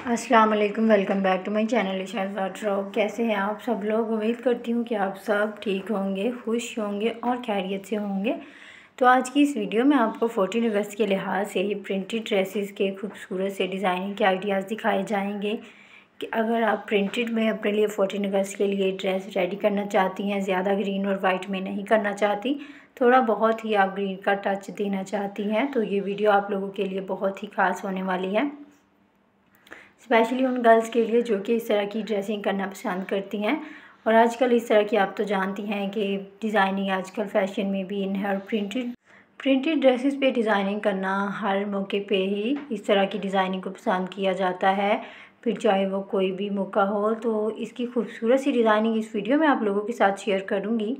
अस्सलाम वालेकुम welcome back to my channel Rao कैसे हैं आप सब लोग? उम्मीद करती हूँ कि आप सब ठीक होंगे, खुश होंगे और खैरियत से होंगे। तो आज की इस वीडियो में आपको फोर्टीन अगस्त के लिहाज से ही प्रिंटेड ड्रेसेस के खूबसूरत से डिज़ाइनिंग के आइडियाज़ दिखाए जाएँगे। कि अगर आप प्रिंटेड में अपने लिए फोर्टीन अगस्त के लिए ड्रेस रेडी करना चाहती हैं, ज़्यादा ग्रीन और वाइट में नहीं करना चाहती, थोड़ा बहुत ही आप ग्रीन का टच देना चाहती हैं तो ये वीडियो आप लोगों के लिए बहुत ही ख़ास होने वाली है। स्पेशली उन गर्ल्स के लिए जो कि इस तरह की ड्रेसिंग करना पसंद करती हैं। और आजकल इस तरह की आप तो जानती हैं कि डिज़ाइनिंग आजकल फ़ैशन में भी इन है और प्रिंटेड प्रिंटेड ड्रेसेस पे डिज़ाइनिंग करना हर मौके पे ही इस तरह की डिज़ाइनिंग को पसंद किया जाता है। फिर चाहे वो कोई भी मौका हो तो इसकी खूबसूरत सी डिज़ाइनिंग इस वीडियो में आप लोगों के साथ शेयर करूँगी।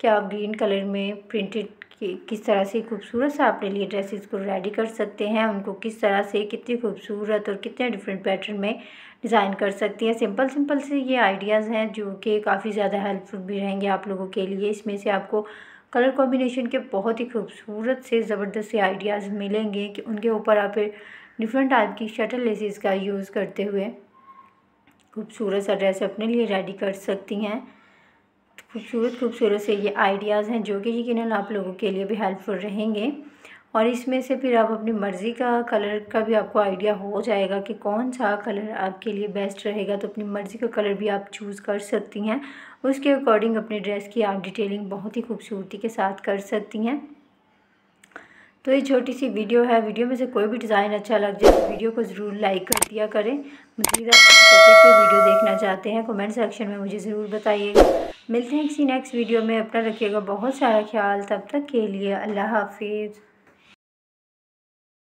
कि आप ग्रीन कलर में प्रिंटेड कि, किस तरह से खूबसूरत से अपने लिए ड्रेसेस को रेडी कर सकते हैं? उनको किस तरह से कितनी खूबसूरत और कितने डिफरेंट पैटर्न में डिज़ाइन कर सकती हैं? सिंपल सिंपल से ये आइडियाज़ हैं जो कि काफ़ी ज़्यादा हेल्पफुल भी रहेंगे आप लोगों के लिए। इसमें से आपको कलर कॉम्बिनेशन के बहुत ही खूबसूरत से ज़बरदस्त से आइडियाज़ मिलेंगे कि उनके ऊपर आप डिफरेंट टाइप की शटल लेसिस का यूज़ करते हुए खूबसूरत सा ड्रेस अपने लिए रेडी कर सकती हैं। खूबसूरत खूबसूरत से ये आइडियाज़ हैं जो कि यकीन आप लोगों के लिए भी हेल्पफुल रहेंगे। और इसमें से फिर आप अपनी मर्ज़ी का कलर का भी आपको आइडिया हो जाएगा कि कौन सा कलर आपके लिए बेस्ट रहेगा तो अपनी मर्ज़ी का कलर भी आप चूज़ कर सकती हैं। उसके अकॉर्डिंग अपने ड्रेस की आप डिटेलिंग बहुत ही खूबसूरती के साथ कर सकती हैं। तो ये छोटी सी वीडियो है। वीडियो में से कोई भी डिज़ाइन अच्छा लग जाए तो वीडियो को ज़रूर लाइक कर दिया करें। मजीद आप वीडियो देखना चाहते हैं कमेंट सेक्शन में मुझे ज़रूर बताइएगा। मिलते हैं किसी नेक्स्ट वीडियो में। अपना रखिएगा बहुत सारा ख्याल। तब तक के लिए अल्लाह हाफिज़।